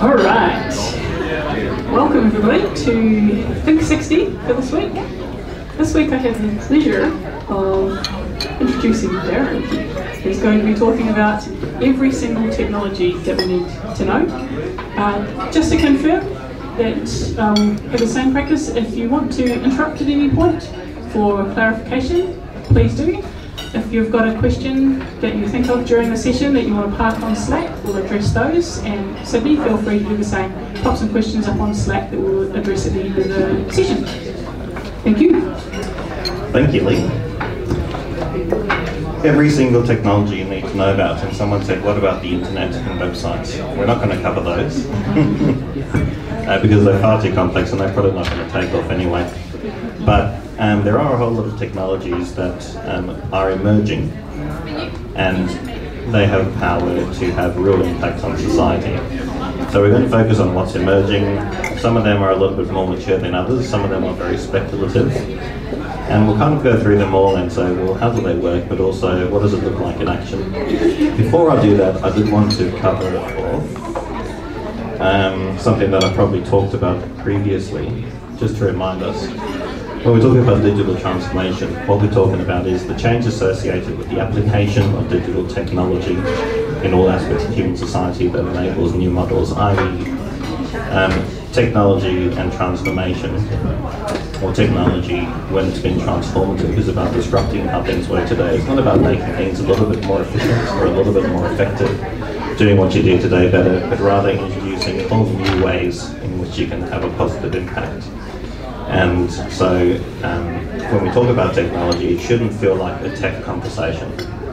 All right. Welcome everybody to Think 60 for this week. This week I have the pleasure of introducing Darren, who's going to be talking about every single technology that we need to know. Uh, just to confirm that um, have the same practice, if you want to interrupt at any point for clarification, please do. If you've got a question that you think of during the session that you want to park on Slack, we'll address those. And Sydney, feel free to do the same. Pop some questions up on Slack that we'll address at the end of the session. Thank you. Thank you, Lee. Every single technology you need to know about, and someone said, what about the internet and websites? We're not going to cover those uh, because they're far too complex and they're probably not going to take off anyway. But um, there are a whole lot of technologies that um, are emerging and they have power to have real impact on society. So we're going to focus on what's emerging. Some of them are a little bit more mature than others, some of them are very speculative. And we'll kind of go through them all and say, well, how do they work, but also what does it look like in action? Before I do that, I did want to cover um, something that I probably talked about previously, just to remind us. When we're talking about digital transformation, what we're talking about is the change associated with the application of digital technology in all aspects of human society that enables new models, i.e. Um, technology and transformation or technology, when it's been transformative, is about disrupting how things work today. It's not about making things a little bit more efficient or a little bit more effective, doing what you do today better, but rather introducing whole new ways in which you can have a positive impact. And so um, when we talk about technology, it shouldn't feel like a tech conversation.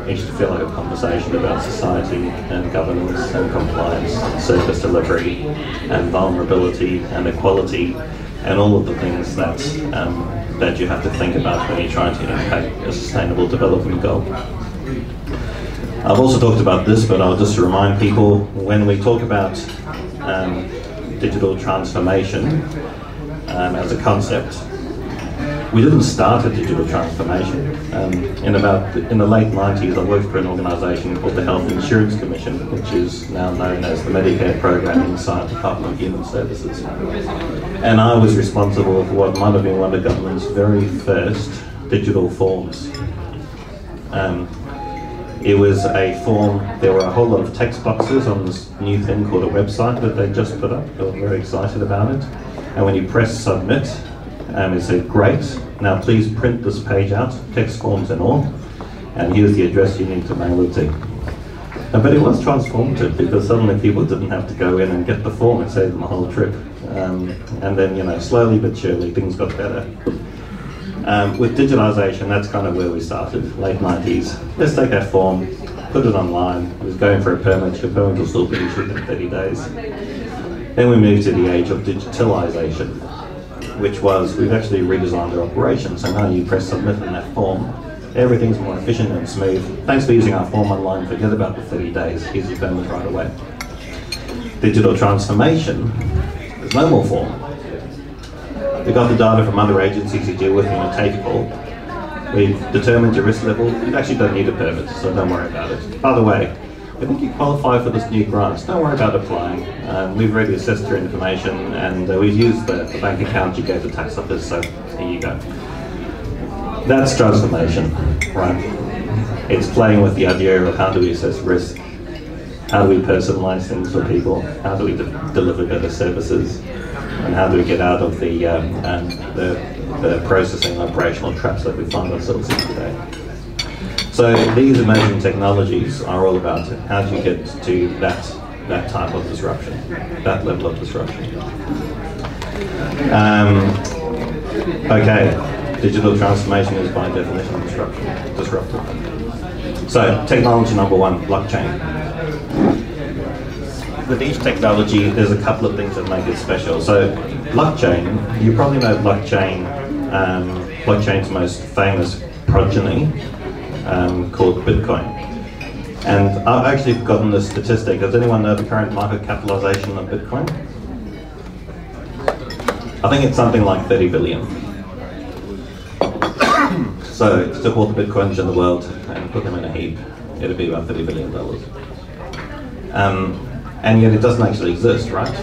It should feel like a conversation about society and governance and compliance, and service delivery and vulnerability and equality and all of the things that um, that you have to think about when you're trying to impact a sustainable development goal. I've also talked about this, but I'll just remind people when we talk about um, digital transformation um, as a concept, we didn't start a digital transformation. Um, in about in the late 90s, I worked for an organisation called the Health Insurance Commission, which is now known as the Medicare program inside the Department of Human Services. And I was responsible for what might have been one of the government's very first digital forms. Um, it was a form, there were a whole lot of text boxes on this new thing called a website that they just put up. They were very excited about it. And when you press submit, um, it said, great, now please print this page out, text forms and all, and here's the address you need to mail it to. Uh, but it was transformative because suddenly people didn't have to go in and get the form, it saved them a whole trip. Um, and then, you know, slowly but surely things got better. Um, with digitalisation, that's kind of where we started, late 90s. Let's take that form, put it online. It was going for a permit, your permit will still be issued in 30 days. Then we moved to the age of digitalisation, which was we've actually redesigned our operation. So now you press submit in that form. Everything's more efficient and smooth. Thanks for using our form online. Forget about the 30 days. Here's your permit right away. Digital transformation, there's no more form. We got the data from other agencies you deal with and take a call. We've determined your risk level. You actually don't need a permit, so don't worry about it. By the way, I think you qualify for this new grant. Don't worry about applying. Um, we've already assessed your information and uh, we've used the, the, bank account you gave the tax office, so here you go. That's transformation, right? It's playing with the idea of how do we assess risk, how do we personalize things for people, how do we de deliver better services, and how do we get out of the, um, the, the processing operational traps that we find ourselves in today. So these emerging technologies are all about how do you get to that that type of disruption, that level of disruption. Um, okay, digital transformation is by definition disruption, disruptive. So technology number one, blockchain. With each technology, there's a couple of things that make it special. So blockchain, you probably know blockchain, um, blockchain's most famous progeny um, called Bitcoin. And I've actually forgotten the statistic. Does anyone know the current market capitalization of Bitcoin? I think it's something like 30 billion. so to took all the Bitcoins in the world and put them in a heap, it'd be about 30 billion dollars. Um, and yet it doesn't actually exist, right?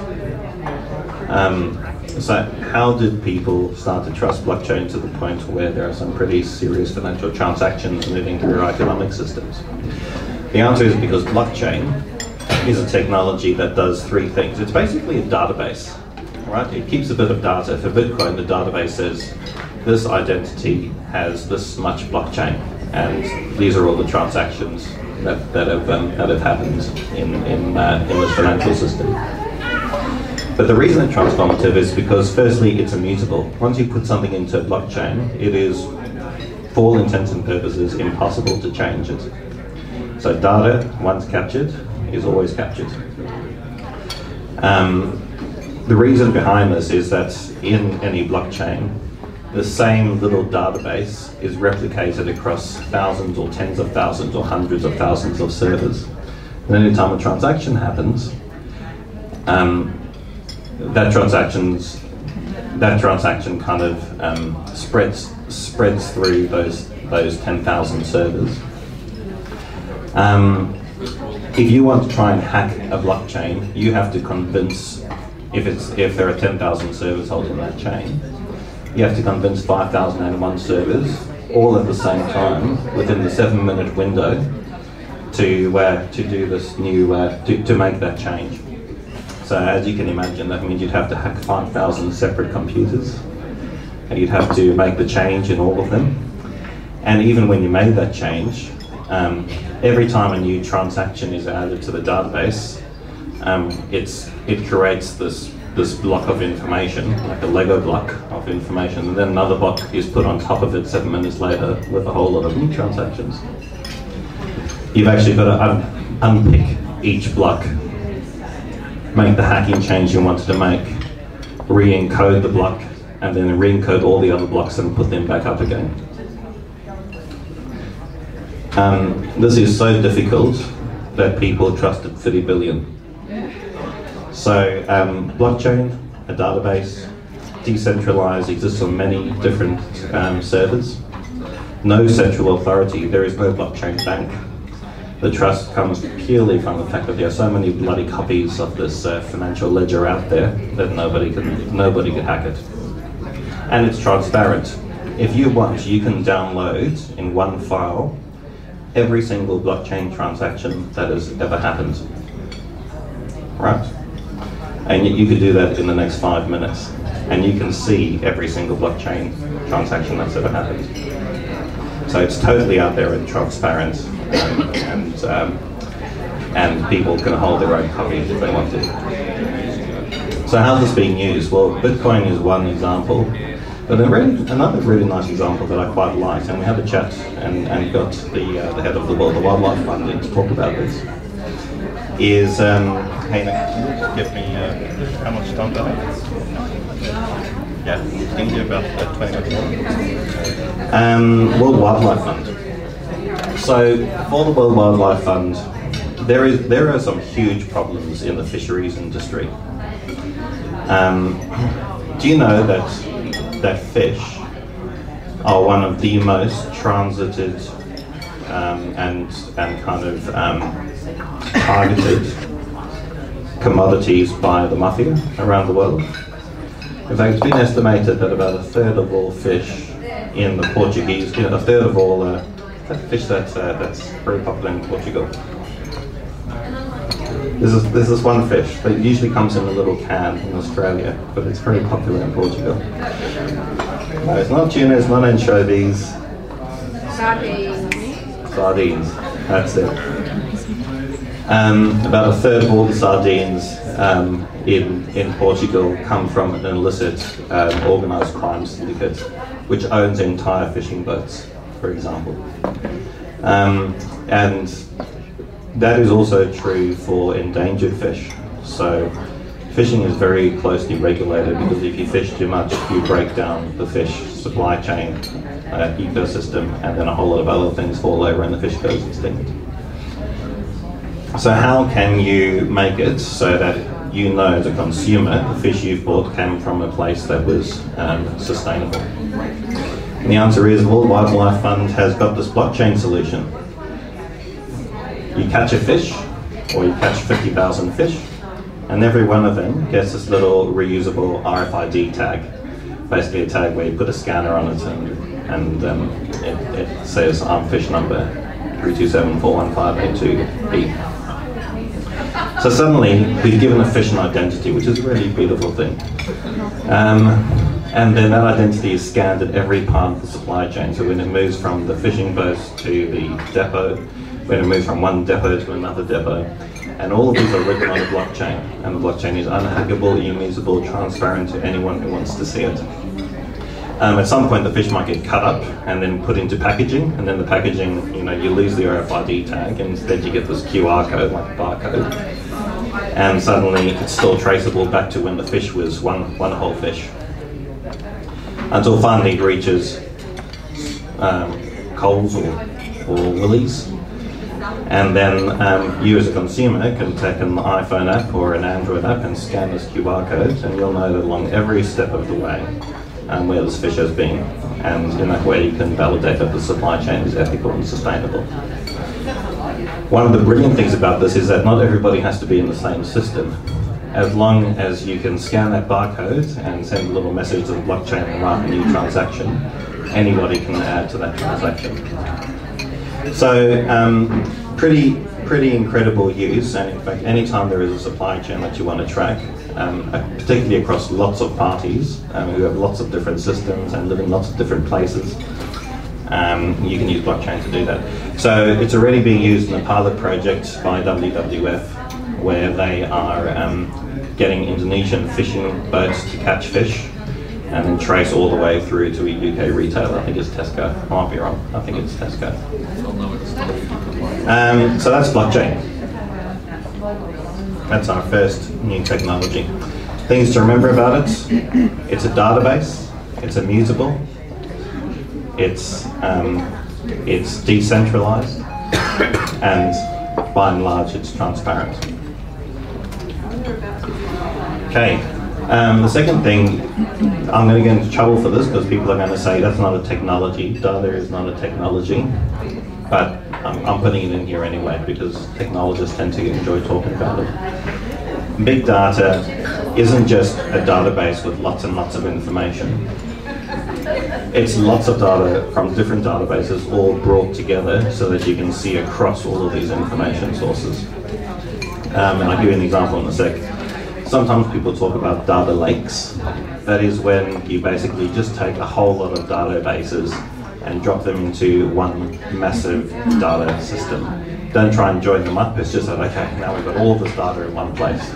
Um, so how did people start to trust blockchain to the point where there are some pretty serious financial transactions moving through our economic systems? The answer is because blockchain is a technology that does three things. It's basically a database, right? It keeps a bit of data. For Bitcoin, the database says this identity has this much blockchain, and these are all the transactions that, that, have, um, that have happened in, in, uh, in this financial system. But the reason it's transformative is because firstly, it's immutable. Once you put something into a blockchain, it is, for all intents and purposes, impossible to change it. So data, once captured, is always captured. Um, the reason behind this is that in any blockchain, the same little database is replicated across thousands or tens of thousands or hundreds of thousands of servers. And any time a transaction happens, um, that transactions that transaction kind of um, spreads spreads through those those 10,000 servers. Um, if you want to try and hack a blockchain, you have to convince if it's if there are 10,000 servers holding that chain, you have to convince 5,001 servers all at the same time within the seven minute window to uh, to do this new uh, to, to make that change. So as you can imagine, that means you'd have to hack 5,000 separate computers. And you'd have to make the change in all of them. And even when you made that change, um, every time a new transaction is added to the database, um, it creates this, this block of information, like a Lego block of information, and then another block is put on top of it seven minutes later with a whole lot of new transactions. You've actually got to un unpick each block make the hacking change you wanted to make, re-encode the block, and then re-encode all the other blocks and put them back up again. Um, this is so difficult that people trusted 30 billion. So um, blockchain, a database, decentralized, exists on many different um, servers. No central authority, there is no blockchain bank the trust comes purely from the fact that there are so many bloody copies of this uh, financial ledger out there that nobody could nobody can hack it. And it's transparent. If you want, you can download in one file every single blockchain transaction that has ever happened. Right? And you could do that in the next five minutes. And you can see every single blockchain transaction that's ever happened. So it's totally out there and transparent, and um, and people can hold their own copies if they want to. So how's this being used? Well, Bitcoin is one example, but really, another really nice example that I quite liked, and we had a chat and, and got the, uh, the head of the World Wildlife Fund in to talk about this, is, um, hey Nick, give me uh, how much time do I have? Yeah, can you about uh, 20 minutes Um, World Wildlife Fund. So, for the World Wildlife Fund, there is there are some huge problems in the fisheries industry. Um, do you know that that fish are one of the most transited um, and and kind of um, targeted commodities by the mafia around the world? In fact, it's been estimated that about a third of all fish in the Portuguese, you know, a third of all uh, fish that, uh, that's very popular in Portugal. This, there's this is one fish that usually comes in a little can in Australia, but it's very popular in Portugal. No, it's not tuna, it's not anchovies. Sardines. Sardines, that's it. Um, about a third of all the sardines um, in, in Portugal come from an illicit um, organised crime syndicate which owns entire fishing boats, for example. Um, and that is also true for endangered fish. So fishing is very closely regulated because if you fish too much, you break down the fish supply chain uh, ecosystem and then a whole lot of other things fall over and the fish goes extinct. So how can you make it so that you know as a consumer the fish you've bought came from a place that was um, sustainable? And the answer is World Wildlife Fund has got this blockchain solution. You catch a fish, or you catch 50,000 fish, and every one of them gets this little reusable RFID tag. Basically, a tag where you put a scanner on it and, and um, it, it, says arm fish number 3274158 So suddenly, we've given a fish an identity, which is a really beautiful thing. Um, and then that identity is scanned at every part of the supply chain. So when it moves from the fishing boat to the depot, when it moves from one depot to another depot, and all of these are written on a blockchain, and the blockchain is unhackable, immutable, transparent to anyone who wants to see it. Um, at some point, the fish might get cut up and then put into packaging, and then the packaging, you know, you lose the RFID tag, and instead you get this QR code, like barcode, and suddenly it's still traceable back to when the fish was one one whole fish until finally it reaches um, Coles or, or Woolies. And then um, you as a consumer can take an iPhone app or an Android app and scan this QR code and you'll know that along every step of the way um, where this fish has been. And in that way you can validate that the supply chain is ethical and sustainable. One of the brilliant things about this is that not everybody has to be in the same system as long as you can scan that barcode and send a little message to the blockchain and write a new transaction, anybody can add to that transaction. So um, pretty pretty incredible use, and in fact, anytime there is a supply chain that you want to track, um, uh, particularly across lots of parties um, who have lots of different systems and live in lots of different places, um, you can use blockchain to do that. So it's already being used in a pilot project by WWF, where they are um, getting Indonesian fishing boats to catch fish and then trace all the way through to a UK retailer. I think it's Tesco. I might be wrong. I think it's Tesco. Um, so that's blockchain. That's our first new technology. Things to remember about it. It's a database. It's immutable. It's um, it's decentralized, and by and large, it's transparent. Okay. Um, the second thing, I'm going to get into trouble for this because people are going to say that's not a technology. Data is not a technology. But I'm, I'm putting it in here anyway because technologists tend to enjoy talking about it. Big data isn't just a database with lots and lots of information. It's lots of data from different databases all brought together so that you can see across all of these information sources. Um, and I'll give you an example in a sec sometimes people talk about data lakes. That is when you basically just take a whole lot of databases and drop them into one massive data system. Don't try and join them up, it's just that, okay, now we've got all this data in one place.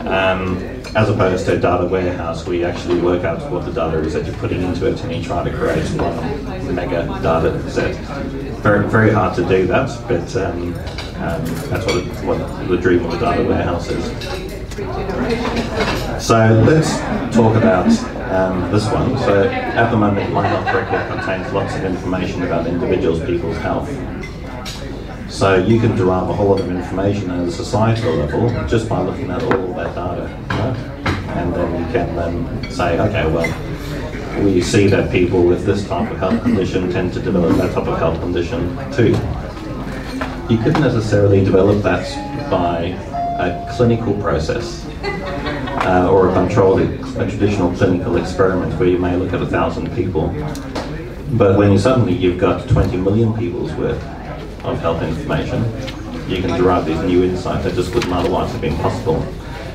Um, as opposed to a data warehouse where you actually work out what the data is that you're putting into it and you try to create one mega data set. Very, very hard to do that, but um, um, that's what, it, what the dream of a data warehouse is. So let's talk about um, this one. So at the moment, my health record contains lots of information about individuals, people's health. So you can derive a whole lot of information at a societal level just by looking at all that data, right? And then you can then say, okay, well, we see that people with this type of health condition tend to develop that type of health condition too. You couldn't necessarily develop that by a clinical process uh, or a controlled, a traditional clinical experiment where you may look at a thousand people. But when you suddenly you've got 20 million people's worth of health information, you can derive these new insights that just wouldn't otherwise have been possible.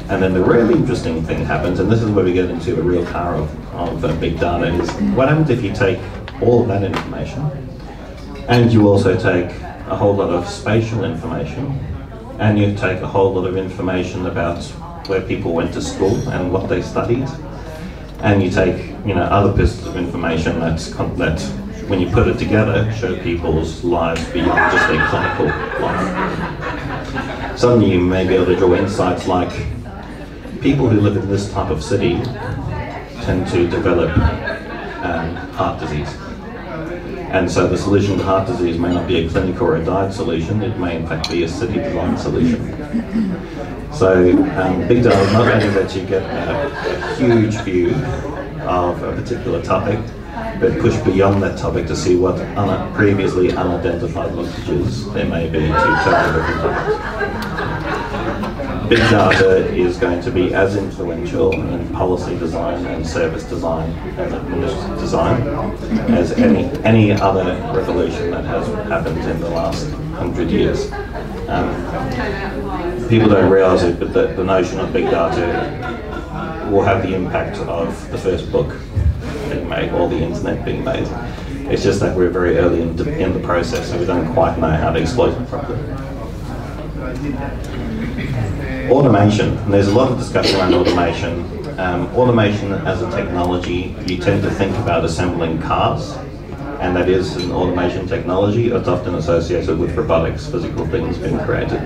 And then the really interesting thing happens, and this is where we get into a real power of, of uh, big data, is what happens if you take all of that information and you also take a whole lot of spatial information and you take a whole lot of information about where people went to school and what they studied, and you take you know other pieces of information that's that when you put it together show people's lives beyond just their clinical life. Suddenly you may be able to draw insights like people who live in this type of city tend to develop um, heart disease and so the solution to heart disease may not be a clinic or a diet solution, it may in fact be a city design solution. So um, big data not only that you get a, a huge view of a particular topic, but push beyond that topic to see what un- previously unidentified linkages there may be to totally different topics. Big data is going to be as influential in policy design and service design and administrative design as any any other revolution that has happened in the last hundred years. Um, people don't realise it, but the, the notion of big data will have the impact of the first book being made or the internet being made. It's just that we're very early in, in the process, so we don't quite know how to exploit it properly. Automation, and there's a lot of discussion around automation. Um, automation as a technology, you tend to think about assembling cars, and that is an automation technology. It's often associated with robotics, physical things being created.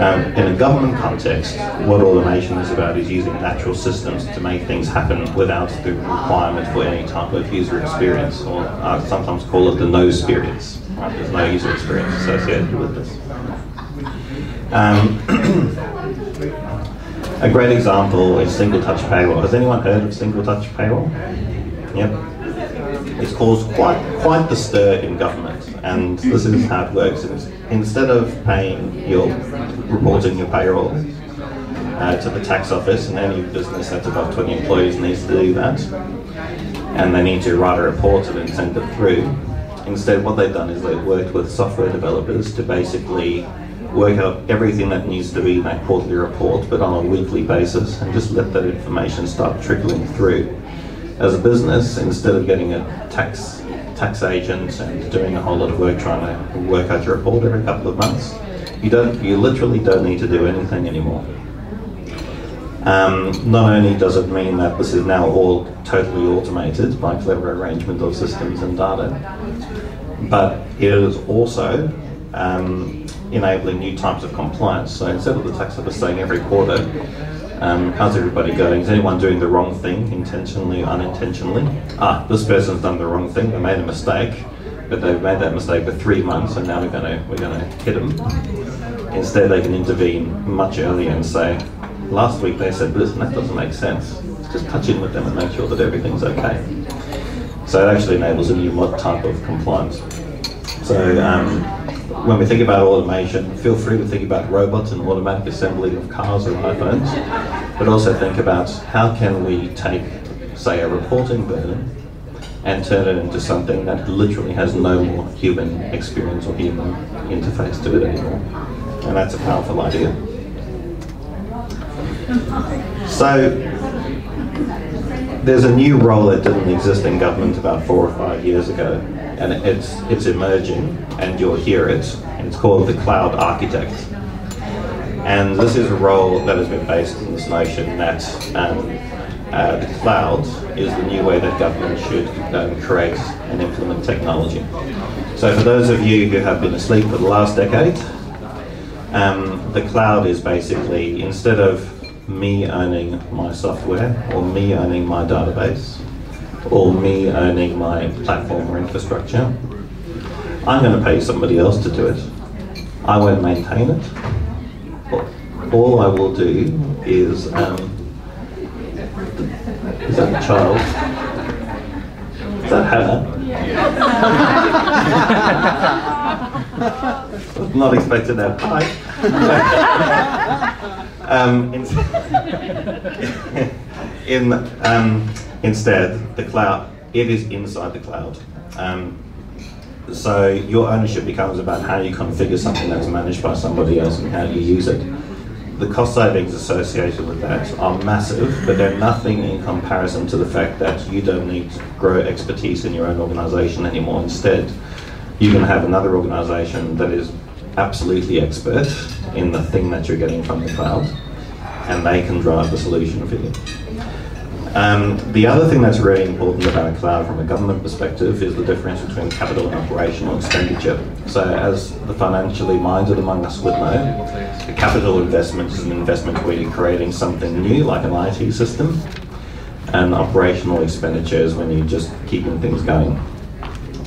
Um, in a government context, what automation is about is using natural systems to make things happen without the requirement for any type of user experience, or I sometimes call it the no experience. Right? There's no user experience associated with this. Um, a great example is single touch payroll. Has anyone heard of single touch payroll? Yep. It's caused quite quite the stir in government, and this is how it works. Instead of paying your reporting your payroll uh, to the tax office, and any business that's above 20 employees needs to do that, and they need to write a report and then send it through. Instead, what they've done is they've worked with software developers to basically work out everything that needs to be in that quarterly report, but on a weekly basis, and just let that information start trickling through. As a business, instead of getting a tax tax agent and doing a whole lot of work trying to work out your report every couple of months, you don't you literally don't need to do anything anymore. Um, not only does it mean that this is now all totally automated by clever arrangement of systems and data, but it is also um, enabling new types of compliance. So instead of the tax office saying every quarter, um, how's everybody going? Is anyone doing the wrong thing, intentionally, or unintentionally? Ah, this person's done the wrong thing. They made a mistake, but they've made that mistake for three months, and now we're going to we're going to hit them. Instead, they can intervene much earlier and say, last week they said this, and that doesn't make sense. Just touch in with them and make sure that everything's okay. So it actually enables a new type of compliance. So um, when we think about automation, feel free to think about robots and automatic assembly of cars or iPhones, but also think about how can we take, say, a reporting burden and turn it into something that literally has no more human experience or human interface to it anymore. And that's a powerful idea. So there's a new role that didn't exist in government about four or five years ago, and it's it's emerging, and you'll hear it. It's called the cloud architect, and this is a role that has been based on this notion that um, uh, the cloud is the new way that government should um, create and implement technology. So for those of you who have been asleep for the last decade, um, the cloud is basically instead of me owning my software or me owning my database or me owning my platform or infrastructure, I'm going to pay somebody else to do it. I won't maintain it. All I will do is, um, is that a child? Is that Hannah? Not expecting that. Hi. um, in, in um, instead, the cloud it is inside the cloud. Um, so your ownership becomes about how you configure something that's managed by somebody else and how you use it. The cost savings associated with that are massive, but they're nothing in comparison to the fact that you don't need to grow expertise in your own organization anymore. Instead, you can have another organization that is absolutely expert in the thing that you're getting from the cloud, and they can drive the solution for you. Um, the other thing that's really important about a cloud from a government perspective is the difference between capital and operational expenditure. So, as the financially minded among us would know, a capital investment is an investment where you're creating something new, like an IT system, and operational expenditure is when you're just keeping things going.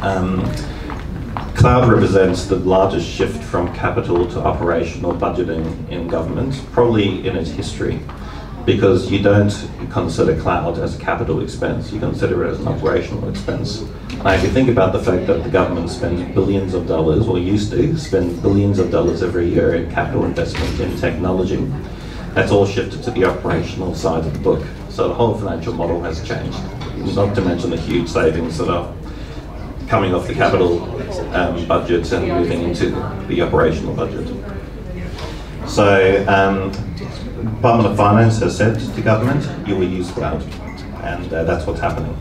Um, Cloud represents the largest shift from capital to operational budgeting in government, probably in its history. Because you don't consider cloud as a capital expense, you consider it as an operational expense. Now, if you think about the fact that the government spends billions of dollars, or used to spend billions of dollars every year in capital investment in technology, that's all shifted to the operational side of the book. So the whole financial model has changed, not to mention the huge savings that are coming off the capital um, budget and moving into the operational budget. So um, Department of Finance has said to government, you will use cloud, and uh, that's what's happening.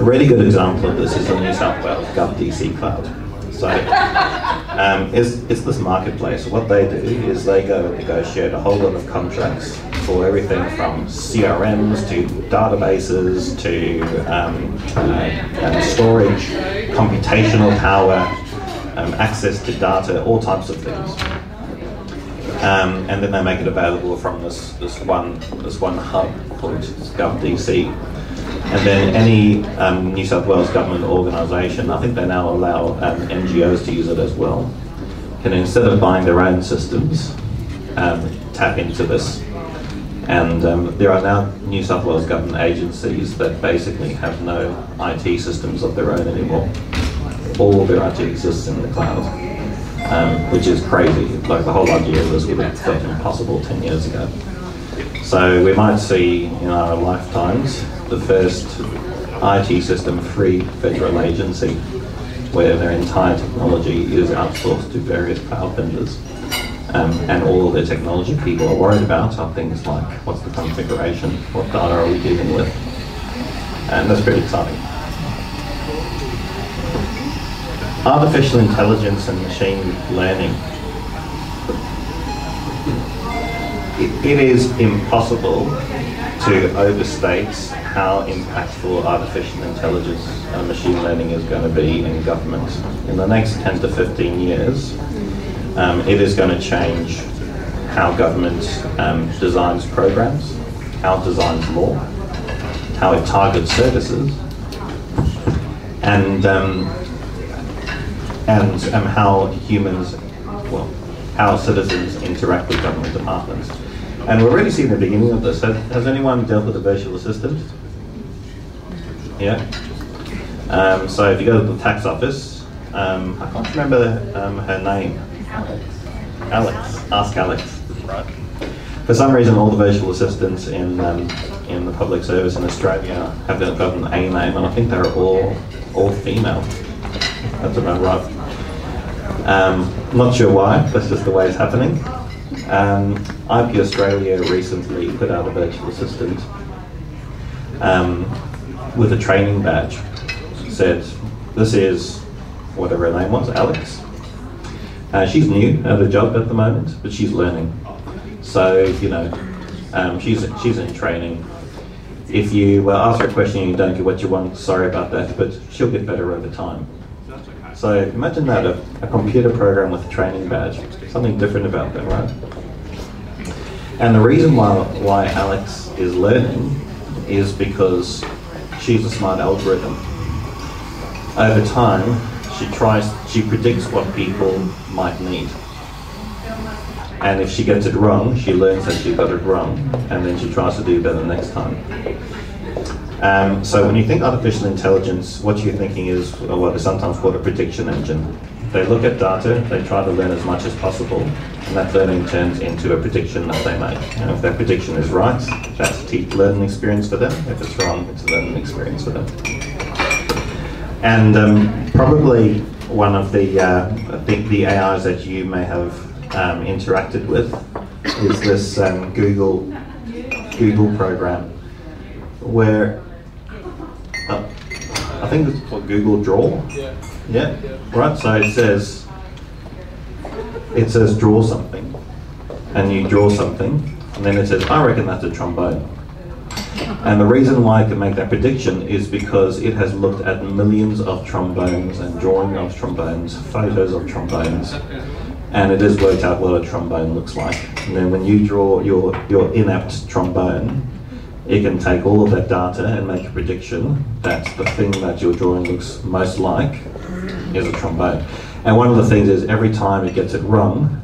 A really good example of this is the New South Wales GovDC Cloud. So um, it's, it's this marketplace. What they do is they go and negotiate a whole lot of contracts for everything from CRMs to databases to um, uh, storage, computational power, um, access to data, all types of things. Um, and then they make it available from this, this one this one hub called GovDC. And then any um, New South Wales government organisation, I think they now allow um, NGOs to use it as well, can instead of buying their own systems, um, tap into this and um, there are now New South Wales government agencies that basically have no IT systems of their own anymore. All their IT exists in the cloud, um, which is crazy. Like the whole idea was have impossible 10 years ago. So we might see in our lifetimes the first IT system-free federal agency where their entire technology is outsourced to various cloud vendors. Um, and all of the technology people are worried about are things like what's the configuration, what data are we dealing with, and that's pretty exciting. Artificial intelligence and machine learning. it, it is impossible to overstate how impactful artificial intelligence and machine learning is going to be in government. In the next 10 to 15 years, um, it is going to change how government um, designs programs, how it designs law, how it targets services, and um, and um, how humans, well, how citizens interact with government departments. And we're already seeing the beginning of this. Has, anyone dealt with a virtual assistant? Yeah. Um, so if you go to the tax office, um, I can't remember um, her name. Alex. Alex. Ask Alex. Right. For some reason, all the virtual assistants in um, in the public service in Australia have got an A name, and I think they're all all female. That's about right. Um, not sure why. That's just the way it's happening. Um, IP Australia recently put out a virtual assistant um, with a training badge. Said, "This is whatever her name was, Alex." Uh, she's new at her job at the moment, but she's learning. So you know, um, she's she's in training. If you uh, ask her a question and you don't get what you want, sorry about that, but she'll get better over time. So imagine that a, a computer program with a training badge, something different about them, right? And the reason why why Alex is learning is because she's a smart algorithm. Over time, she tries, she predicts what people might need. And if she gets it wrong, she learns that she got it wrong, and then she tries to do better next time. Um, so when you think artificial intelligence, what you're thinking is what is sometimes called a prediction engine. They look at data, they try to learn as much as possible, and that learning turns into a prediction that they make. And if that prediction is right, that's a deep learning experience for them. If it's wrong, it's a learning experience for them. And um, probably one of the, uh, the, the AIs that you may have um, interacted with is this um, Google Google program where uh, I think it's called Google Draw. Yeah. Yeah. Right. So it says it says draw something, and you draw something, and then it says I reckon that's a trombone. And the reason why I can make that prediction is because it has looked at millions of trombones and drawing of trombones, photos of trombones, and it has worked out what a trombone looks like. And then when you draw your, your inapt trombone, it can take all of that data and make a prediction that the thing that you're drawing looks most like is a trombone. And one of the things is every time it gets it wrong,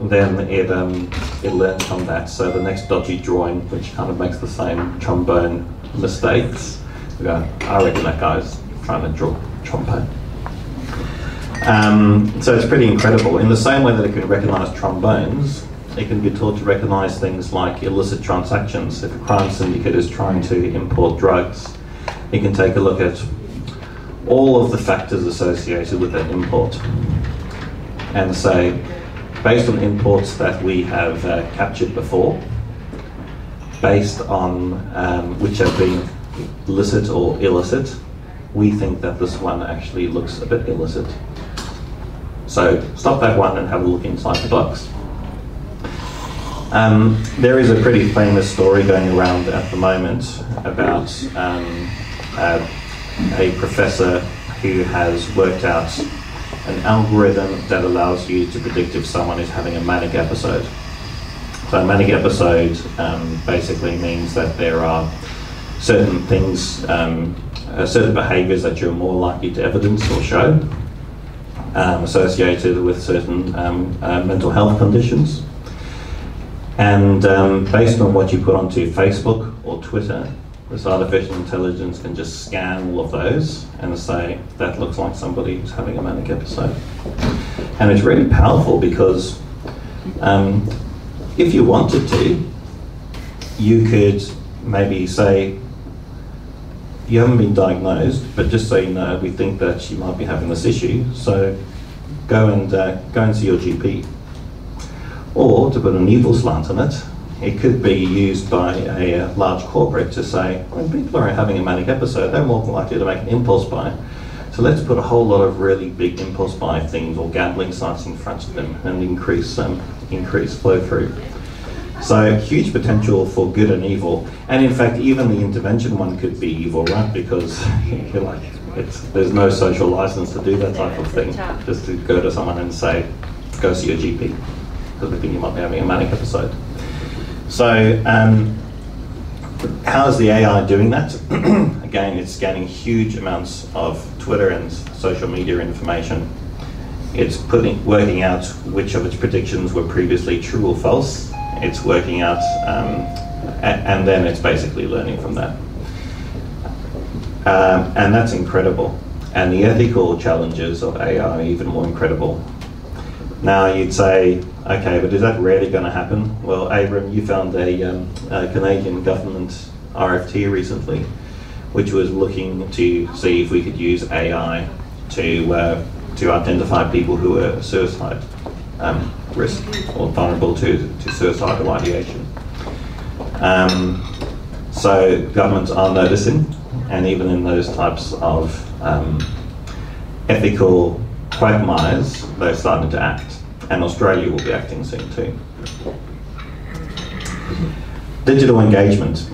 then it um, it learns from that. So the next dodgy drawing, which kind of makes the same trombone mistakes, we go, I reckon that guy's trying to draw trombone. Um, so it's pretty incredible. In the same way that it can recognise trombones, it can be taught to recognise things like illicit transactions. If a crime syndicate is trying to import drugs, it can take a look at all of the factors associated with that import and say, based on imports that we have uh, captured before, based on um, which have been licit or illicit, we think that this one actually looks a bit illicit. So stop that one and have a look inside the box. Um, there is a pretty famous story going around at the moment about um, uh, a professor who has worked out an algorithm that allows you to predict if someone is having a manic episode. So, a manic episode um, basically means that there are certain things, um, uh, certain behaviours that you're more likely to evidence or show um, associated with certain um, uh, mental health conditions. And um, based on what you put onto Facebook or Twitter, this artificial intelligence can just scan all of those and say that looks like somebody who's having a manic episode. And it's really powerful because um, if you wanted to, you could maybe say, you haven't been diagnosed, but just so you know, we think that you might be having this issue, so go and uh, go and see your GP. Or to put an evil slant on it, it could be used by a, a large corporate to say, when people are having a manic episode, they're more likely to make an impulse buy. So let's put a whole lot of really big impulse buy things or gambling sites in front of them and increase um, increase flow through. So huge potential for good and evil, and in fact, even the intervention one could be evil, right? Because you're like, there's no social license to do that type of thing. Just to go to someone and say, go see your GP, think you might be having a manic episode. So, um, how is the AI doing that? Again, it's scanning huge amounts of Twitter and social media information. It's putting, working out which of its predictions were previously true or false. It's working out, um, and, and then it's basically learning from that. Um, and that's incredible. And the ethical challenges of AI are even more incredible. Now you'd say, Okay, but is that really going to happen? Well, Abram, you found a, um, a, Canadian government RFT recently, which was looking to see if we could use AI to uh, to identify people who are suicide um, risk or vulnerable to, to suicidal ideation. Um, so governments are noticing, and even in those types of um, ethical quagmires, they're starting to act and Australia will be acting soon too. Digital engagement.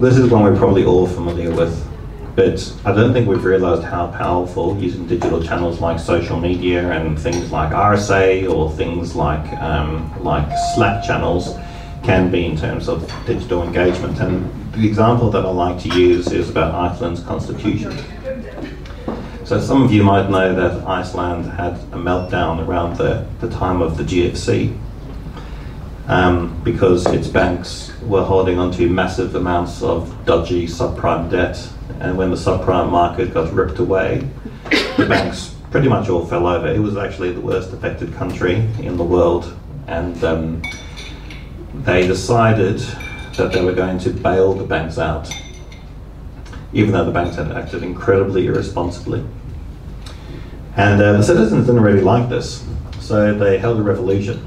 This is one we're probably all familiar with, but I don't think we've realised how powerful using digital channels like social media and things like RSA or things like um, like Slack channels can be in terms of digital engagement. And the example that I like to use is about Iceland's constitution. So some of you might know that Iceland had a meltdown around the, the time of the GFC um, because its banks were holding onto massive amounts of dodgy subprime debt. And when the subprime market got ripped away, the banks pretty much all fell over. It was actually the worst affected country in the world. And um, they decided that they were going to bail the banks out even though the banks had acted incredibly irresponsibly. And uh, the citizens didn't really like this, so they held a revolution,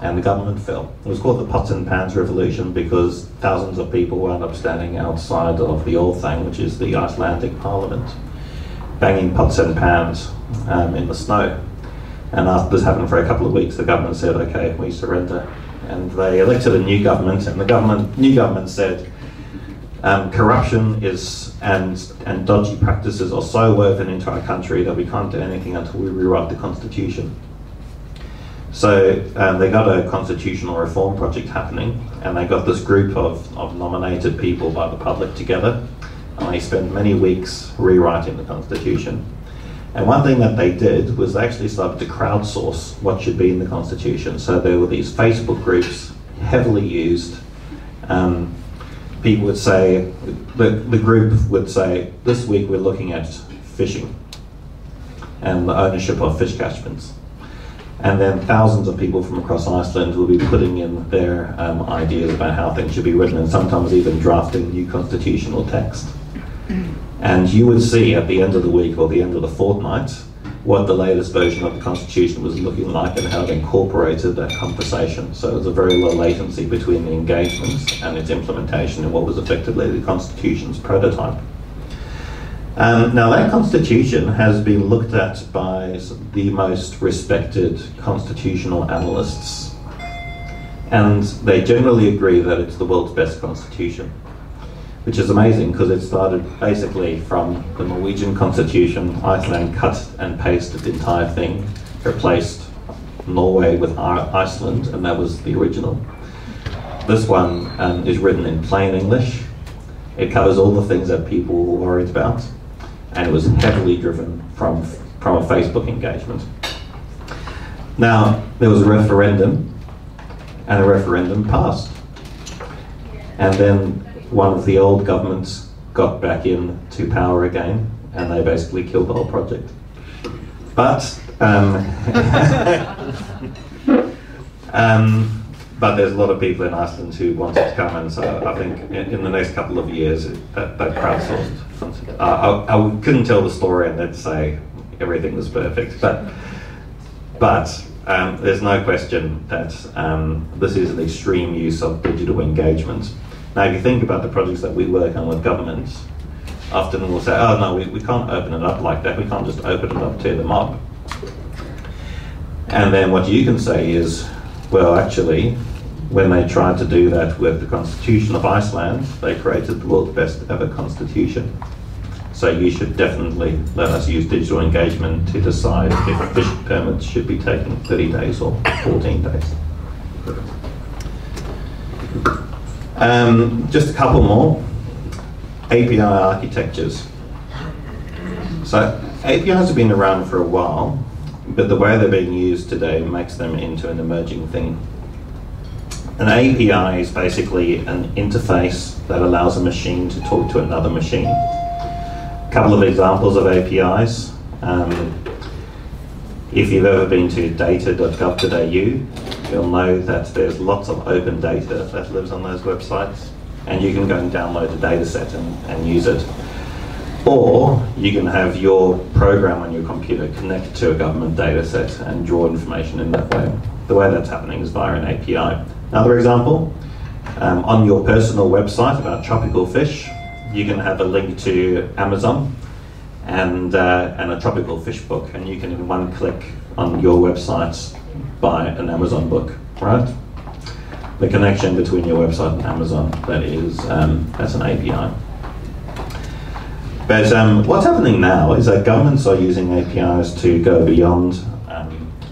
and the government fell. It was called the Pots and Pans Revolution because thousands of people wound up standing outside of the Althing, which is the Icelandic parliament, banging pots and pans um, in the snow. And after this happened for a couple of weeks, the government said, okay, we surrender. And they elected a new government, and the government, new government said, um, corruption is and and dodgy practices are so woven into our country that we can't do anything until we rewrite the constitution. So um, they got a constitutional reform project happening, and they got this group of, of nominated people by the public together, and they spent many weeks rewriting the constitution. And one thing that they did was they actually started to crowdsource what should be in the constitution. So there were these Facebook groups heavily used. Um, people would say, the, the group would say, this week we're looking at fishing and the ownership of fish catchments. And then thousands of people from across Iceland will be putting in their um, ideas about how things should be written and sometimes even drafting new constitutional text. And you would see at the end of the week or the end of the fortnight what the latest version of the Constitution was looking like and how it incorporated that conversation. So there's a very low latency between the engagements and its implementation in what was effectively the Constitution's prototype. Um, now, that constitution has been looked at by the most respected constitutional analysts, and they generally agree that it's the world's best constitution, which is amazing because it started basically from the Norwegian constitution. Iceland cut and pasted the entire thing, replaced Norway with Iceland, and that was the original. This one um, is written in plain English. It covers all the things that people were worried about and it was heavily driven from, from a Facebook engagement. Now, there was a referendum, and the referendum passed. And then one of the old governments got back in to power again, and they basically killed the whole project. But, um, um, but there's a lot of people in Iceland who wanted to come, and so I think in, in the next couple of years that, that crowdsourced uh, I, I, couldn't tell the story and then say everything was perfect, but but um, there's no question that um, this is an extreme use of digital engagement. Now, if you think about the projects that we work on with governments, often we'll say, "Oh no, we, we can't open it up like that. We can't just open it up to them up." And then what you can say is, well, actually, when they tried to do that with the Constitution of Iceland, they created the world's best ever constitution. So you should definitely let us use digital engagement to decide if fish permits should be taken 30 days or 14 days. Um, just a couple more. API architectures. So APIs have been around for a while, but the way they're being used today makes them into an emerging thing. An API is basically an interface that allows a machine to talk to another machine. A couple of examples of APIs. Um, if you've ever been to data.gov.au, you'll know that there's lots of open data that lives on those websites, and you can go and download a data set and, and use it. Or you can have your program on your computer connect to a government data set and draw information in that way. The way that's happening is via an API. Another example, um, on your personal website about tropical fish, you can have a link to Amazon and, uh, and a tropical fish book, and you can in one click on your website buy an Amazon book, right? The connection between your website and Amazon, that is, um, that's an API. But um, what's happening now is that governments are using APIs to go beyond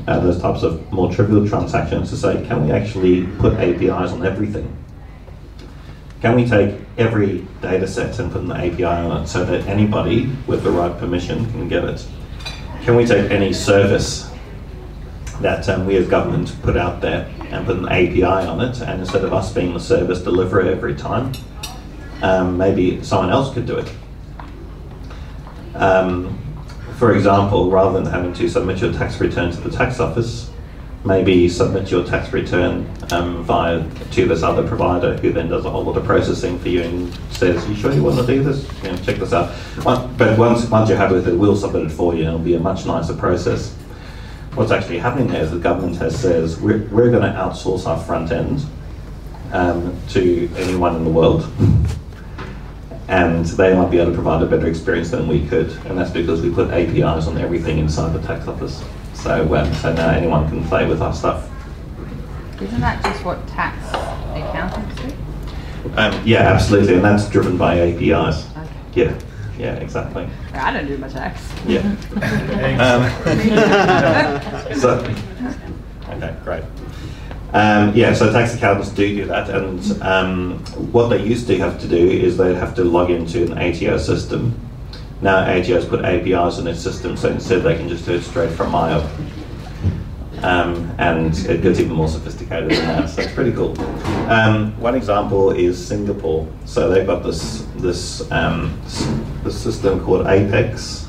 uh, those types of more trivial transactions to say, can we actually put APIs on everything? Can we take every data set and put an API on it so that anybody with the right permission can get it? Can we take any service that um, we as government put out there and put an API on it, and instead of us being the service deliverer every time, um, maybe someone else could do it. Um, for example, rather than having to submit your tax return to the tax office, maybe submit your tax return um, via to this other provider who then does a whole lot of processing for you and says, "You sure you want to do this? You know, check this out." But once once you're happy with it, we'll submit it for you, and it'll be a much nicer process. What's actually happening there is the government has says we're, we're going to outsource our front end um, to anyone in the world and they might be able to provide a better experience than we could, and that's because we put APIs on everything inside the tax office. So, um, so now anyone can play with our stuff. Isn't that just what tax accountants do? Um, yeah, absolutely, and that's driven by APIs. Okay. Yeah, yeah, exactly. I don't do my tax. Yeah. um, so, okay, great. Um, yeah, so tax accountants do do that, and um, what they used to have to do is they'd have to log into an ATO system. Now ATO's put APIs in its system, so instead they can just do it straight from IOP. Um, and it gets even more sophisticated than that, so it's pretty cool. Um, one example is Singapore. So they've got this this um, this system called Apex,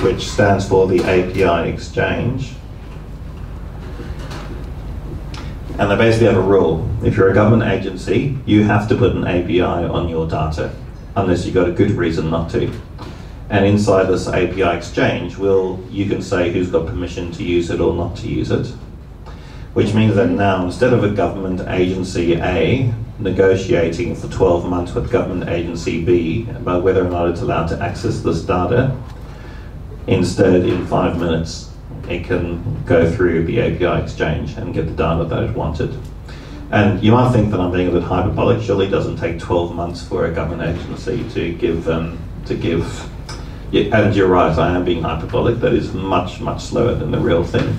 which stands for the API Exchange. And they basically have a rule. If you're a government agency, you have to put an API on your data, unless you've got a good reason not to. And inside this API exchange, will you can say who's got permission to use it or not to use it. Which means that now, instead of a government agency A negotiating for 12 months with government agency B about whether or not it's allowed to access this data, instead, in five minutes, it can go through the API exchange and get the data that it wanted. And you might think that I'm being a bit hyperbolic. Surely it doesn't take 12 months for a government agency to give um, to give. And you're right. I am being hyperbolic. That is much much slower than the real thing.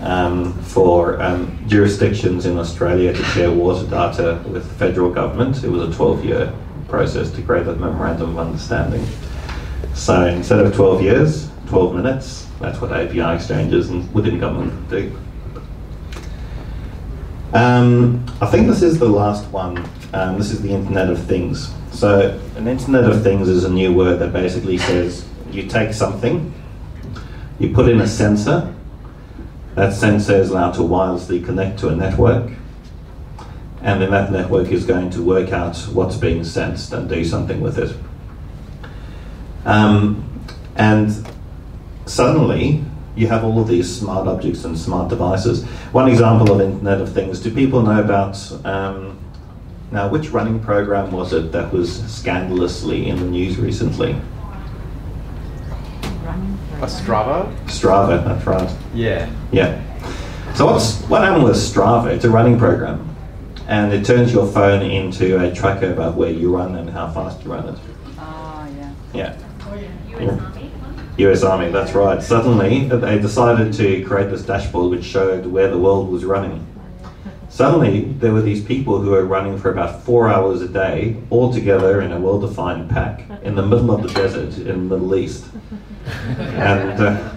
Um, for um, jurisdictions in Australia to share water data with the federal government, it was a 12-year process to create that memorandum of understanding. So instead of 12 years, 12 minutes. That's what API exchanges and within government do. Um, I think this is the last one. Um, this is the Internet of Things. So, an Internet of Things is a new word that basically says you take something, you put in a sensor, that sensor is allowed to wirelessly connect to a network, and then that network is going to work out what's being sensed and do something with it. Um, and suddenly, you have all of these smart objects and smart devices. One example of Internet of Things, do people know about, um, now which running program was it that was scandalously in the news recently? Running A through. Strava? Strava, that's right. Yeah. Yeah. So what's what happened with Strava? It's a running program, and it turns your phone into a tracker about where you run and how fast you run it. Oh, yeah. Yeah. US Army. US Army, that's right. Suddenly, they decided to create this dashboard which showed where the world was running. Suddenly, there were these people who were running for about four hours a day, all together in a well-defined pack, in the middle of the desert in the Middle East. And, uh,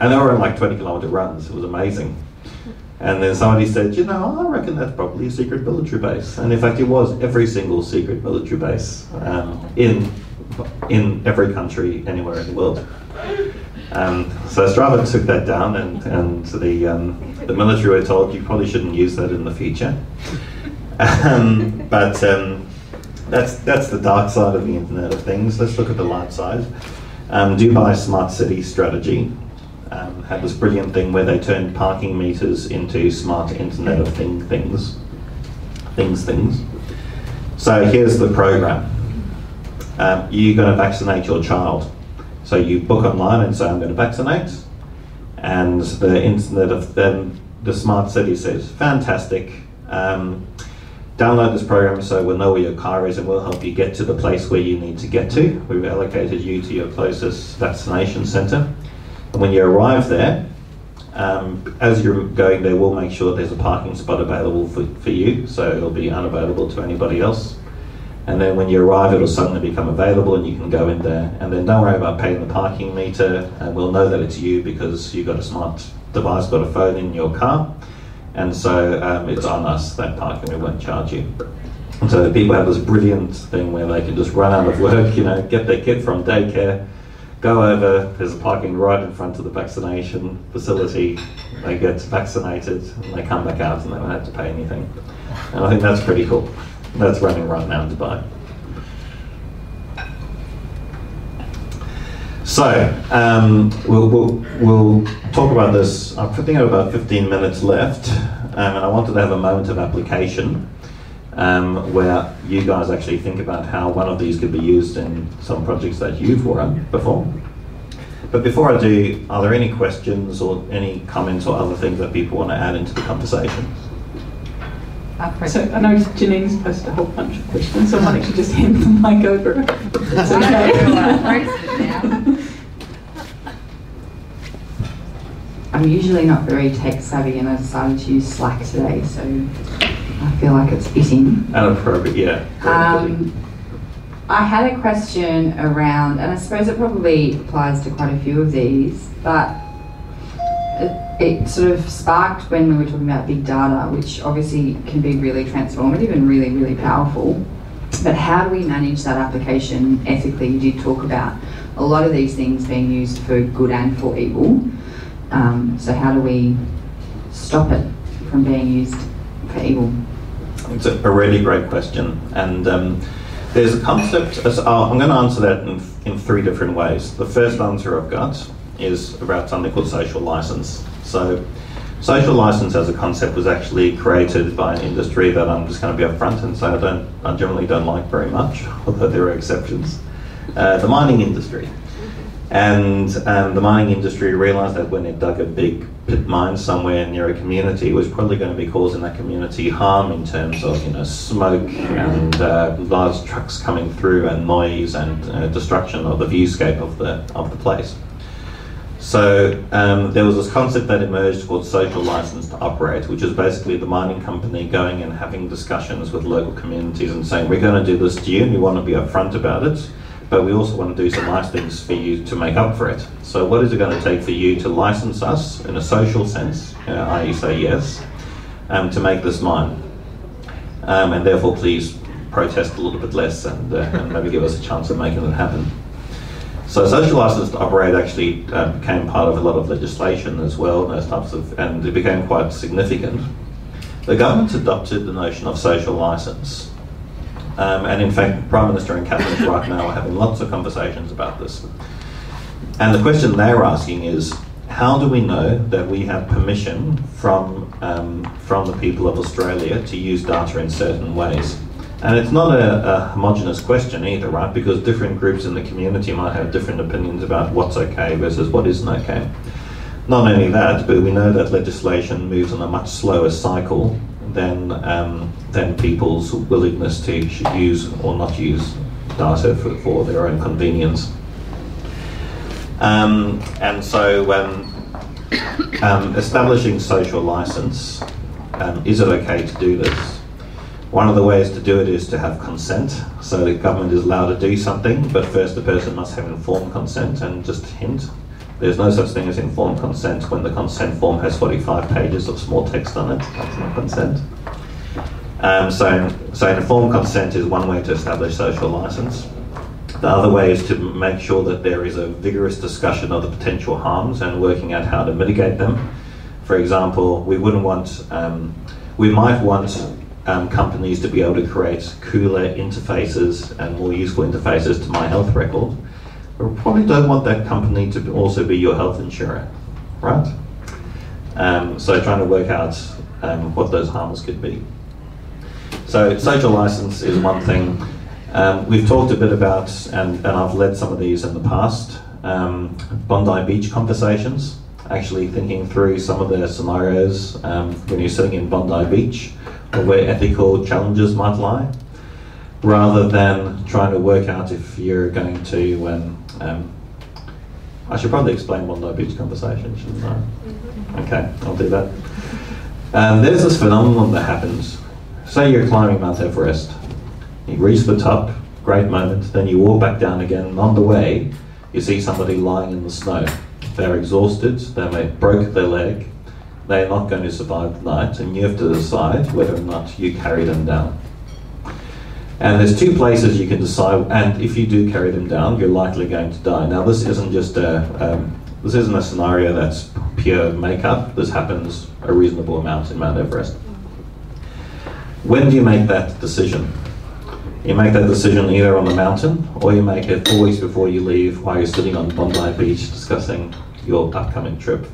and they were on like 20 kilometer runs. It was amazing. And then somebody said, you know, I reckon that's probably a secret military base. And in fact, it was every single secret military base um, in, in every country, anywhere in the world. Um, so Strava took that down, and, and the, um, the military were told you probably shouldn't use that in the future. Um, but um, that's, that's the dark side of the Internet of Things. Let's look at the light side. Um, Dubai Smart City Strategy um, had this brilliant thing where they turned parking meters into smart Internet of thing, things. Things, things. So here's the program. Um, you're going to vaccinate your child. So you book online and say, I'm going to vaccinate. And the Internet of then the smart city says, fantastic. Um, download this program so we'll know where your car is and we'll help you get to the place where you need to get to. We've allocated you to your closest vaccination centre. And when you arrive there, um, as you're going there, we'll make sure there's a parking spot available for, for you, so it'll be unavailable to anybody else. And then when you arrive, it'll suddenly become available and you can go in there. And then don't worry about paying the parking meter, and we'll know that it's you because you've got a smart device, got a phone in your car. And so um, it's on us, that parking, we won't charge you. And so people have this brilliant thing where they can just run out of work, you know, get their kid from daycare, go over, there's a parking right in front of the vaccination facility, they get vaccinated, and they come back out and they don't have to pay anything. And I think that's pretty cool. That's running right now in Dubai. So, um, we'll, we'll, we'll talk about this. I think I have about 15 minutes left, um, and I wanted to have a moment of application um, where you guys actually think about how one of these could be used in some projects that you've run before. But before I do, are there any questions or any comments or other things that people want to add into the conversation? I'll press So. I know Janine's posted a whole bunch of questions, so I might actually just hand the mic over. It's I okay. know, I posted it now. I'm usually not very tech savvy and I decided to use Slack today, so I feel like it's fitting. And appropriate, yeah. Um, I had a question around, and I suppose it probably applies to quite a few of these, but it, it sort of sparked when we were talking about big data, which obviously can be really transformative and really, really powerful. But how do we manage that application ethically? You did talk about a lot of these things being used for good and for evil. Um, so how do we stop it from being used for evil? It's a, really great question, and um, there's a concept. I'm going to answer that in, in three different ways. The first answer I've got is about something called social license. So, social license as a concept was actually created by an industry that I'm just going to be upfront and say I don't, I generally don't like very much, although there are exceptions. Uh, the mining industry. And um, the mining industry realised that when it dug a big pit mine somewhere near a community, it was probably going to be causing that community harm in terms of you know smoke and uh, large trucks coming through and noise and uh, destruction of the viewscape of the of the place. So um, there was this concept that emerged called social license to operate, which is basically the mining company going and having discussions with local communities and saying, we're going to do this to you and we want to be upfront about it but we also want to do some nice things for you to make up for it. So, what is it going to take for you to license us in a social sense, uh, i.e., say yes, um, to make this mine? Um, and therefore, please protest a little bit less and, uh, and, maybe give us a chance of making it happen. So, social license to operate actually uh, became part of a lot of legislation as well, those types of, and it became quite significant. The government's adopted the notion of social license um, and in fact, Prime Minister and Cabinet right now are having lots of conversations about this. And the question they're asking is, how do we know that we have permission from, um, from the people of Australia to use data in certain ways? And it's not a, a homogenous question either, right? Because different groups in the community might have different opinions about what's okay versus what isn't okay. Not only that, but we know that legislation moves on a much slower cycle than um, than people's willingness to use or not use data for, for their own convenience. Um, and so, um, um, establishing social license, um, is it okay to do this? One of the ways to do it is to have consent. So the government is allowed to do something, but first the person must have informed consent. And just hint, there's no such thing as informed consent when the consent form has 45 pages of small text on it. That's not consent. Um, so, so informed consent is one way to establish social license. The other way is to make sure that there is a vigorous discussion of the potential harms and working out how to mitigate them. For example, we wouldn't want, um, we might want um, companies to be able to create cooler interfaces and more useful interfaces to my health record. We probably don't want that company to also be your health insurer, right? Um, so trying to work out um, what those harms could be. So social license is one thing. Um, we've talked a bit about, and, and I've led some of these in the past, um, Bondi Beach conversations, actually thinking through some of the scenarios um, when you're sitting in Bondi Beach or where ethical challenges might lie, rather than trying to work out if you're going to. Um, um, I should probably explain Bondi Beach conversation, shouldn't I? Mm-hmm. Okay, I'll do that. Um, there's this phenomenon that happens Say you're climbing Mount Everest, you reach the top, great moment, then you walk back down again, and on the way, you see somebody lying in the snow. They're exhausted, they may broke their leg, they're not going to survive the night, and you have to decide whether or not you carry them down. And there's two places you can decide, and if you do carry them down, you're likely going to die. Now, this isn't just a um, this isn't a scenario that's pure makeup. This happens a reasonable amount in Mount Everest. When do you make that decision? You make that decision either on the mountain or you make it four weeks before you leave while you're sitting on Bondi Beach discussing your upcoming trip.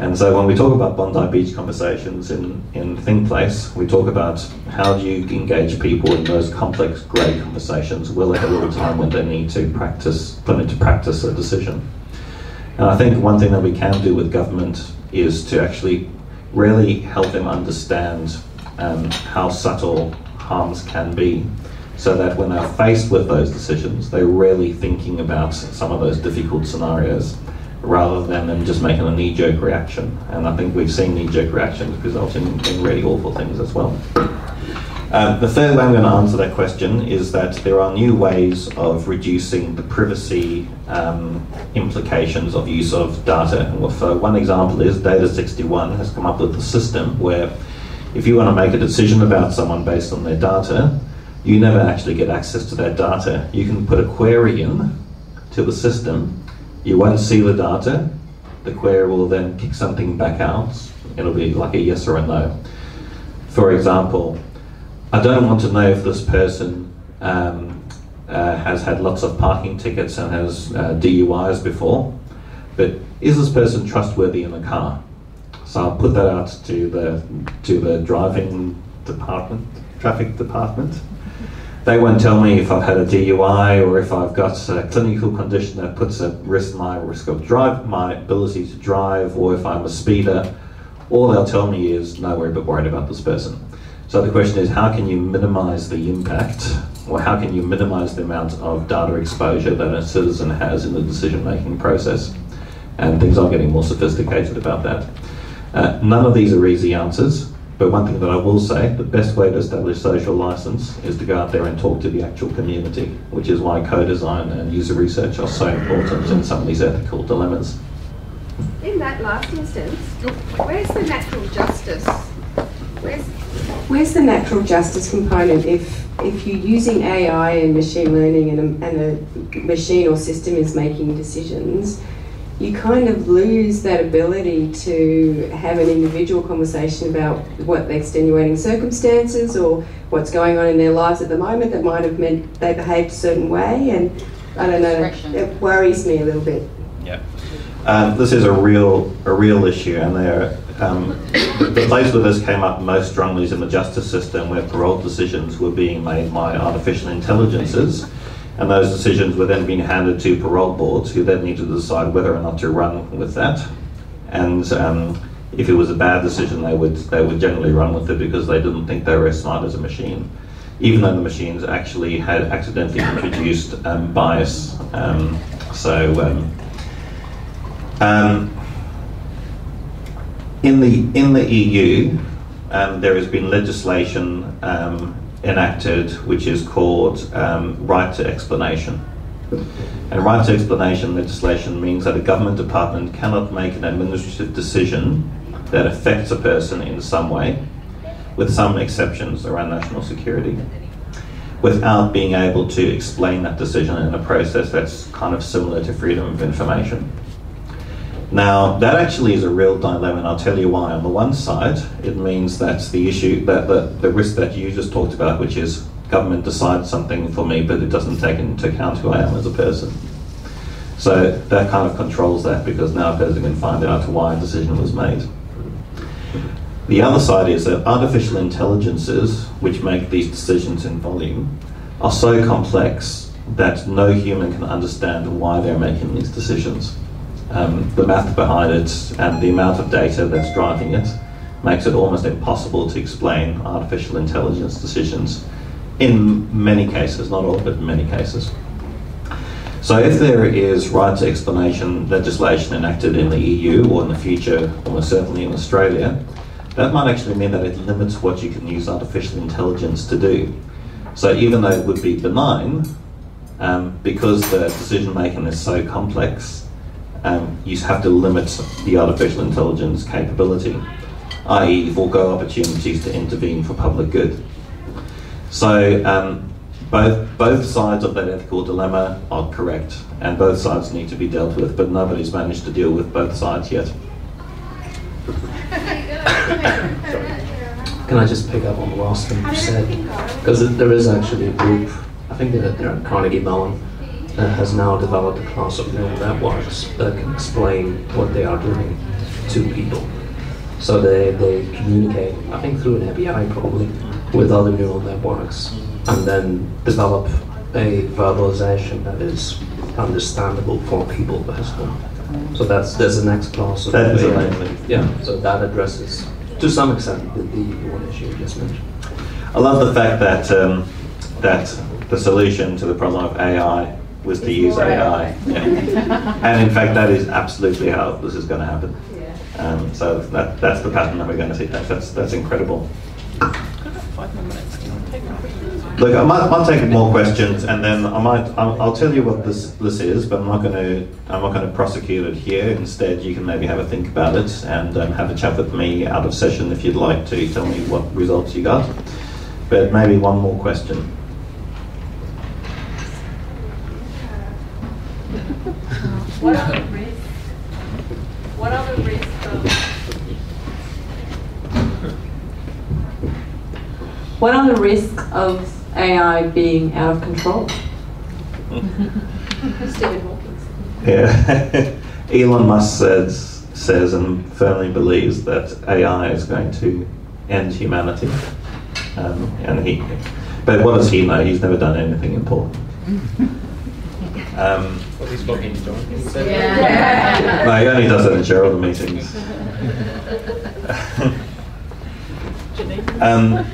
And so when we talk about Bondi Beach conversations in, in ThinkPlace, we talk about how do you engage people in those complex grey conversations well ahead of the time when they need to practice, put into practice a decision. And I think one thing that we can do with government is to actually really help them understand um, how subtle harms can be, so that when they're faced with those decisions, they're really thinking about some of those difficult scenarios rather than them just making a knee jerk reaction. And I think we've seen knee jerk reactions result in, in really awful things as well. Um, the third way I'm going to answer that question is that there are new ways of reducing the privacy um, implications of use of data. Well, so one example is Data61 has come up with a system where if you want to make a decision about someone based on their data, you never actually get access to that data. You can put a query in to the system, you won't see the data, the query will then kick something back out. It'll be like a yes or a no. For example, I don't want to know if this person um, uh, has had lots of parking tickets and has uh, DUIs before, but is this person trustworthy in a car? So I'll put that out to the to the driving department, traffic department. They won't tell me if I've had a DUI or if I've got a clinical condition that puts at risk my risk of drive, my ability to drive, or if I'm a speeder. All they'll tell me is no, we're a bit worried about this person. So the question is, how can you minimise the impact, or how can you minimise the amount of data exposure that a citizen has in the decision-making process? And things are getting more sophisticated about that. Uh, none of these are easy answers, but one thing that I will say, the best way to establish social license is to go out there and talk to the actual community, which is why co-design and user research are so important in some of these ethical dilemmas. In that last instance, where's the natural justice? Where's Where's the natural justice component if if you're using AI and machine learning and a, and a machine or system is making decisions, you kind of lose that ability to have an individual conversation about what the extenuating circumstances or what's going on in their lives at the moment that might have meant they behaved a certain way and I don't know, it worries me a little bit. Yeah. Um, this is a real a real issue, and there um, the place where this came up most strongly is in the justice system, where parole decisions were being made by artificial intelligences, and those decisions were then being handed to parole boards, who then needed to decide whether or not to run with that. And um, if it was a bad decision, they would they would generally run with it because they didn't think they were as smart as a machine, even though the machines actually had accidentally introduced um, bias. Um, so. Um, um, in the in the EU, um, there has been legislation enacted which is called um, right to explanation. And right to explanation legislation means that a government department cannot make an administrative decision that affects a person in some way, with some exceptions around national security, without being able to explain that decision in a process that's kind of similar to freedom of information. Now, that actually is a real dilemma, and I'll tell you why. On the one side, it means that the issue, that the, the risk that you just talked about, which is government decides something for me, but it doesn't take into account who I am as a person. So that kind of controls that because now a person can find out why a decision was made. The other side is that artificial intelligences, which make these decisions in volume, are so complex that no human can understand why they're making these decisions um, the math behind it and the amount of data that's driving it makes it almost impossible to explain artificial intelligence decisions in many cases, not all, but in many cases. So if there is right to explanation legislation enacted in the EU or in the future, almost certainly in Australia, that might actually mean that it limits what you can use artificial intelligence to do. So even though it would be benign, um, because the decision making is so complex, um, you have to limit the artificial intelligence capability, i.e., forego opportunities to intervene for public good. So um, both both sides of that ethical dilemma are correct, and both sides need to be dealt with, but nobody's managed to deal with both sides yet. Can I just pick up on the last thing you said? Because there is actually a group, I think that they're at Carnegie Mellon, that has now developed a class of neural networks that can explain what they are doing to people. So they, they communicate, I think through an API probably, with other neural networks and then develop a verbalization that is understandable for people as well. So that's there's the next class of That is AI. Yeah, so that addresses to some extent the, the one issue you just mentioned. I love the fact that um, that the solution to the problem of AI was to use AI. And in fact, that is absolutely how this is going to happen. Um, so that, that's the pattern that we're going to see. That's, that's, that's incredible. Got a five more minutes. Do you want to take more questions? Look, I might, might take more questions, and then I might. I'll, I'll tell you what this this is, but I'm not going to. I'm not going to prosecute it here. Instead, you can maybe have a think about it and um, have a chat with me out of session if you'd like to tell me what results you got. But maybe one more question. What are the risks? What are the risks of? What are the risks of AI being out of control? Stephen Hawking. Yeah. Elon Musk says says and firmly believes that AI is going to end humanity. Um, and he, but what does he know? He's never done anything important. Um, Well, he's spoken to John. Yeah. no, he only does it in shareholder meetings. um,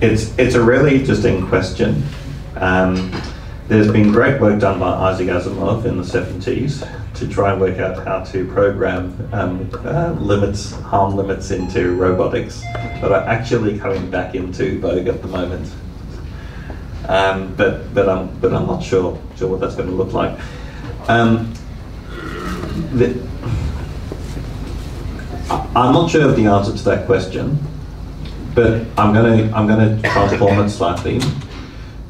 it's it's a really interesting question. Um, there's been great work done by Isaac Asimov in the 70s to try and work out how to program um, uh, limits, harm limits into robotics that are actually coming back into vogue at the moment. Um, but but I'm but I'm not sure sure what that's going to look like. Um, the, I'm not sure of the answer to that question, but I'm going to I'm going to transform it slightly,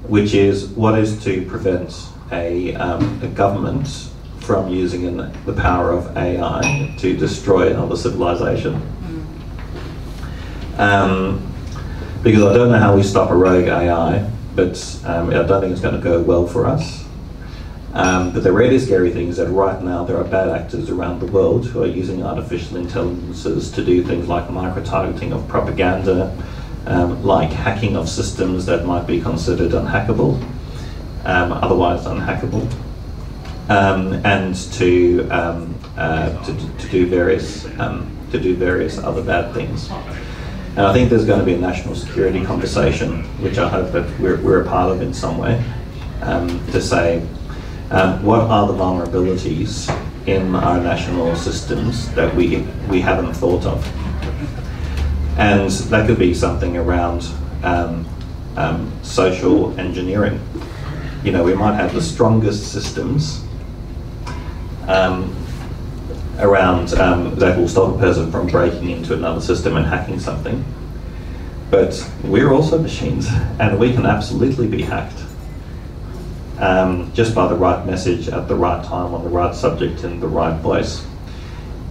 which is what is to prevent a, um, a government from using an, the power of AI to destroy another civilization. Um, because I don't know how we stop a rogue AI, but um, I don't think it's going to go well for us. Um, but the really scary thing is that right now there are bad actors around the world who are using artificial intelligences to do things like micro-targeting of propaganda, um, like hacking of systems that might be considered unhackable, um, otherwise unhackable, um, and to, um, uh, to to do various to do various other bad things. And I think there's going to be a national security conversation, which I hope that we're, we're a part of in some way, um, to say um, what are the vulnerabilities in our national systems that we, we haven't thought of. And that could be something around um, um, social engineering. You know, we might have the strongest systems um, around um, that will stop a person from breaking into another system and hacking something. But we're also machines, and we can absolutely be hacked um, just by the right message at the right time on the right subject in the right place.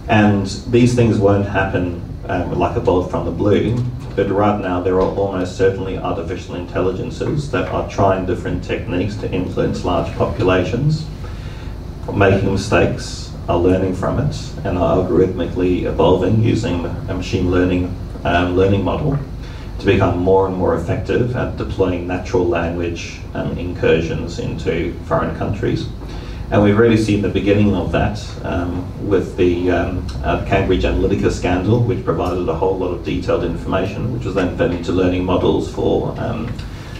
And these things won't happen um, like a bolt from the blue, but right now there are almost certainly artificial intelligences that are trying different techniques to influence large populations, making mistakes, are learning from it, and are algorithmically evolving using a machine learning um, learning model to become more and more effective at deploying natural language um, incursions into foreign countries. And we've really seen the beginning of that um, with the um, uh, Cambridge Analytica scandal, which provided a whole lot of detailed information, which was then fed into learning models for, um,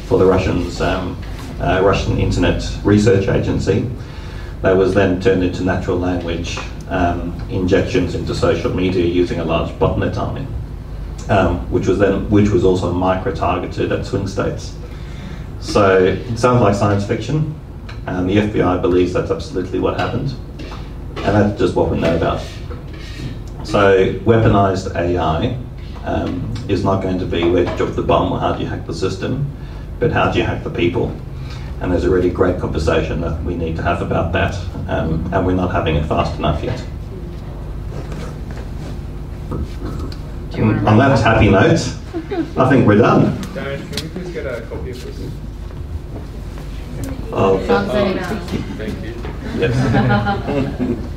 for the Russians, um, uh, Russian Internet Research Agency. That was then turned into natural language um, injections into social media using a large botnet army um, which was then which was also micro-targeted at swing states. So it sounds like science fiction, and the FBI believes that's absolutely what happened, and that's just what we know about. So weaponized AI um, is not going to be where do you drop the bomb or how do you hack the system, but how do you hack the people? And there's a really great conversation that we need to have about that, um, and we're not having it fast enough yet. Do you want On that happy note, I think we're done. Darren, can we please get a copy of this? Oh, Translate it. Thank you. yes.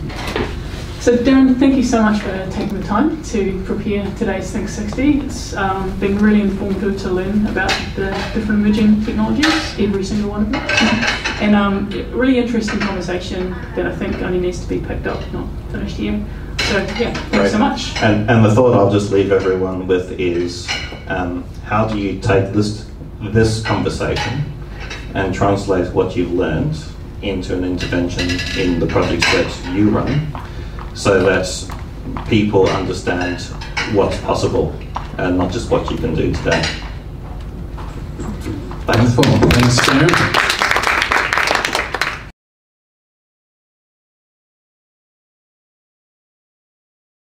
So Darren, thank you so much for taking the time to prepare today's Think60. It's um, been really informative to learn about the different emerging technologies, every single one of them. and um, really interesting conversation that I think only needs to be picked up, not finished here. So yeah, thanks so much. And, and the thought I'll just leave everyone with is um, how do you take this, this conversation and translate what you've learned into an intervention in the projects that you run so that people understand what's possible and not just what you can do today. Thanks. Wonderful. Thanks.